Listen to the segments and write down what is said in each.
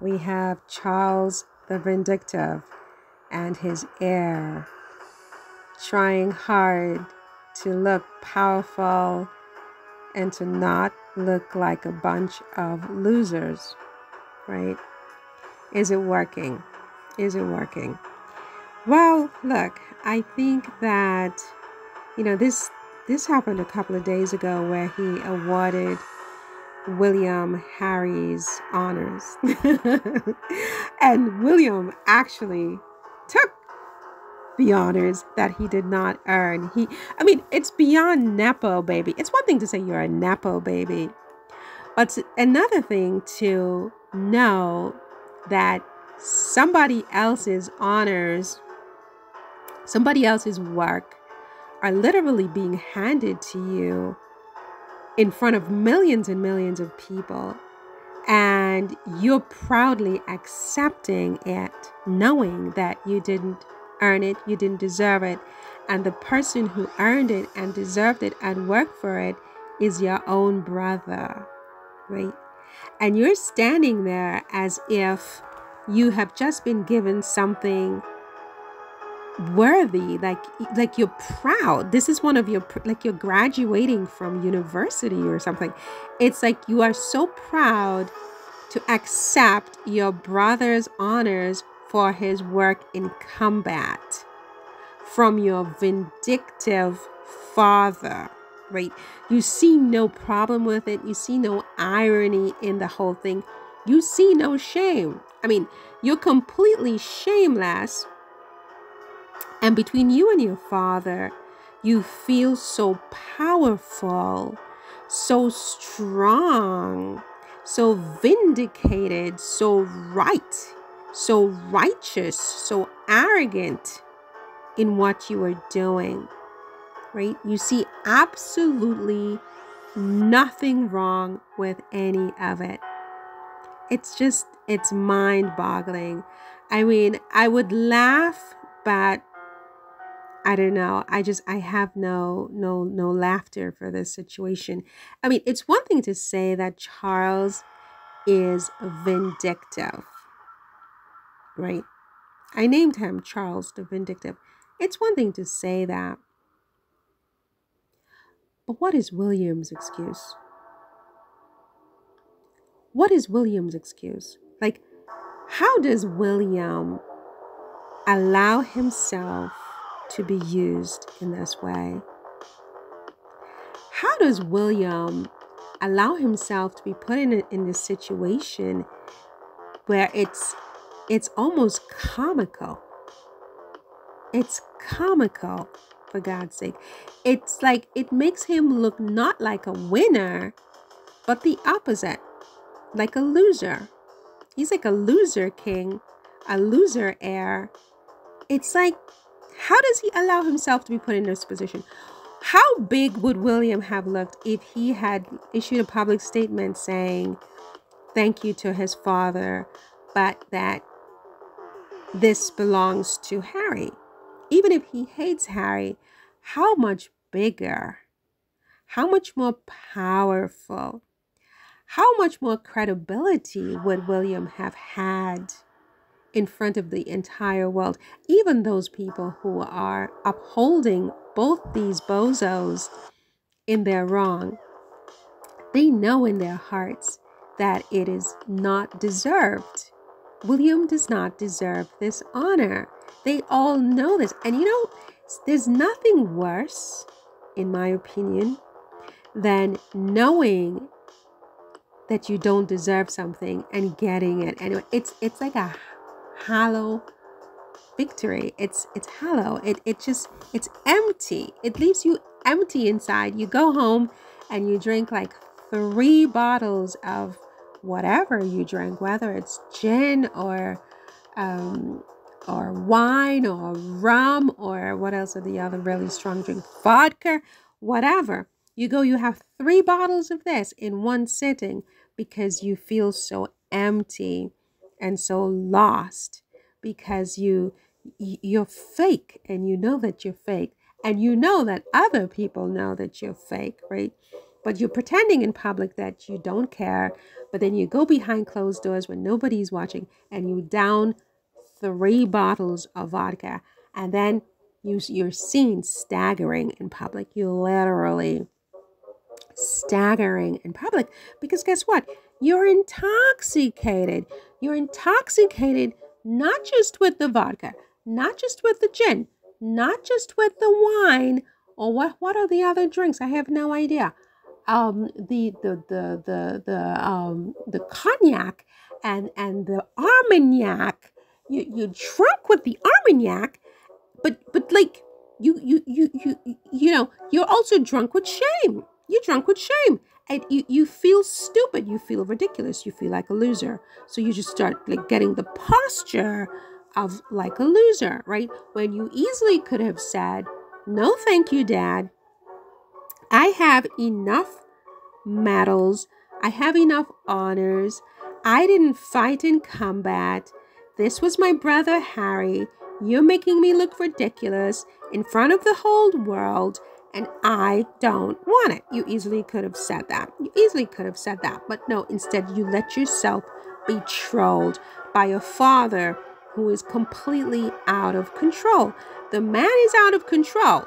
we have Charles the Vindictive and his heir trying hard to look powerful and to not look like a bunch of losers, right? Is it working? Is it working? Well, look, I think that you know this this happened a couple of days ago where he awarded William Harry's honors. and William actually took the honors that he did not earn. He I mean, it's beyond nepo baby. It's one thing to say you're a nepo baby, but another thing to know that somebody else's honors, somebody else's work are literally being handed to you in front of millions and millions of people. And you're proudly accepting it, knowing that you didn't earn it, you didn't deserve it. And the person who earned it and deserved it and worked for it is your own brother, right? And you're standing there as if you have just been given something worthy like like you're proud. This is one of your like you're graduating from university or something. It's like you are so proud to accept your brother's honors for his work in combat from your vindictive father right? You see no problem with it. You see no irony in the whole thing. You see no shame. I mean you're completely shameless and between you and your Father, you feel so powerful, so strong, so vindicated, so right, so righteous, so arrogant in what you are doing. Right? You see absolutely nothing wrong with any of it. It's just, it's mind boggling. I mean, I would laugh, but I don't know. I just I have no no no laughter for this situation. I mean, it's one thing to say that Charles is vindictive. Right? I named him Charles the Vindictive. It's one thing to say that. But what is William's excuse? What is William's excuse? Like, how does William allow himself to be used in this way. How does William allow himself to be put in in this situation where it's it's almost comical? It's comical for God's sake. It's like it makes him look not like a winner, but the opposite, like a loser. He's like a loser king, a loser heir. It's like how does he allow himself to be put in this position? How big would William have looked if he had issued a public statement saying thank you to his father, but that this belongs to Harry? Even if he hates Harry, how much bigger, how much more powerful, how much more credibility would William have had? In front of the entire world. Even those people who are upholding both these bozos in their wrong, they know in their hearts that it is not deserved. William does not deserve this honor. They all know this. And you know, there's nothing worse, in my opinion, than knowing that you don't deserve something and getting it anyway. It's it's like a hollow victory. It's it's hollow. It it just it's empty. It leaves you empty inside. You go home and you drink like three bottles of whatever you drink, whether it's gin or um, or wine or rum or what else are the other really strong drink, vodka, whatever. You go, you have three bottles of this in one sitting because you feel so empty and so lost because you you're fake and you know that you're fake and you know that other people know that you're fake right but you're pretending in public that you don't care. But then you go behind closed doors when nobody's watching and you down three bottles of vodka. And then you, you're seen staggering in public. You literally staggering in public because guess what? You're intoxicated. You're intoxicated not just with the vodka, not just with the gin, not just with the wine, or what what are the other drinks? I have no idea. Um, the the the the the um the cognac and and the armagnac. You you drunk with the armagnac, but but like you you you you you know you're also drunk with shame. You're drunk with shame. And you, you feel stupid, you feel ridiculous, you feel like a loser. So you just start like getting the posture of like a loser, right? When you easily could have said, No, thank you, Dad. I have enough medals. I have enough honors. I didn't fight in combat. This was my brother Harry. You're making me look ridiculous in front of the whole world and I don't want it. You easily could have said that. You easily could have said that. But no, instead, you let yourself be trolled by a father who is completely out of control. The man is out of control.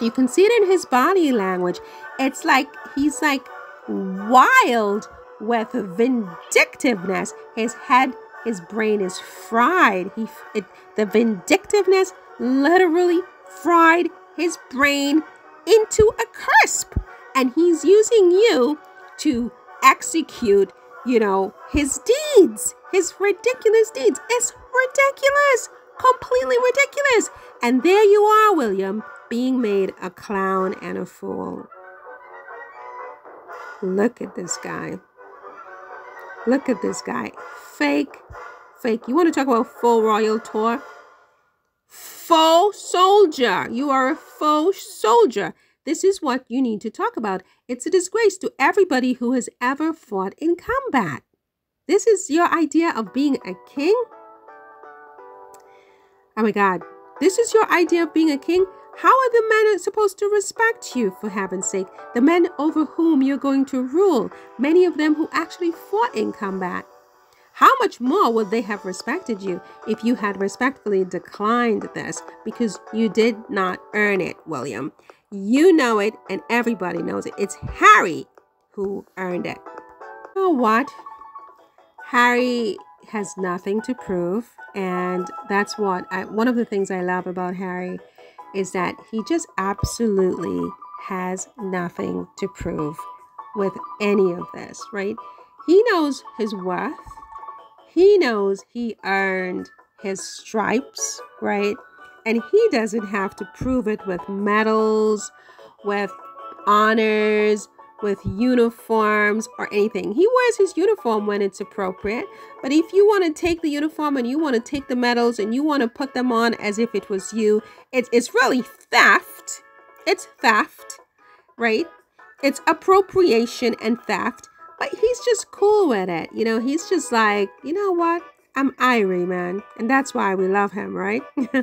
You can see it in his body language. It's like he's like wild with vindictiveness. His head, his brain is fried. He, it, the vindictiveness literally fried his brain into a crisp. And he's using you to execute, you know, his deeds, his ridiculous deeds. It's ridiculous, completely ridiculous. And there you are, William, being made a clown and a fool. Look at this guy. Look at this guy. Fake, fake. You want to talk about full royal tour? Faux soldier. You are a faux soldier. This is what you need to talk about. It's a disgrace to everybody who has ever fought in combat. This is your idea of being a king? Oh my God. This is your idea of being a king? How are the men supposed to respect you, for heaven's sake? The men over whom you're going to rule, many of them who actually fought in combat. How much more would they have respected you if you had respectfully declined this because you did not earn it, William? You know it, and everybody knows it. It's Harry who earned it. You know what? Harry has nothing to prove, and that's what I, one of the things I love about Harry is that he just absolutely has nothing to prove with any of this, right? He knows his worth he knows he earned his stripes, right? And he doesn't have to prove it with medals, with honors, with uniforms or anything. He wears his uniform when it's appropriate. But if you want to take the uniform and you want to take the medals and you want to put them on as if it was you, it's, it's really theft. It's theft, right? It's appropriation and theft. But he's just cool with it. You know, he's just like, you know what? I'm Irie, man. And that's why we love him, right?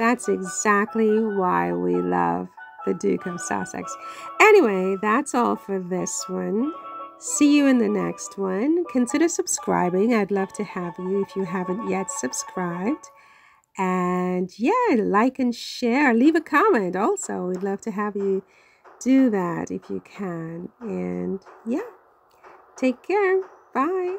that's exactly why we love the Duke of Sussex. Anyway, that's all for this one. See you in the next one. Consider subscribing. I'd love to have you if you haven't yet subscribed. And yeah, like and share. Leave a comment also. We'd love to have you do that if you can. And yeah, take care. Bye.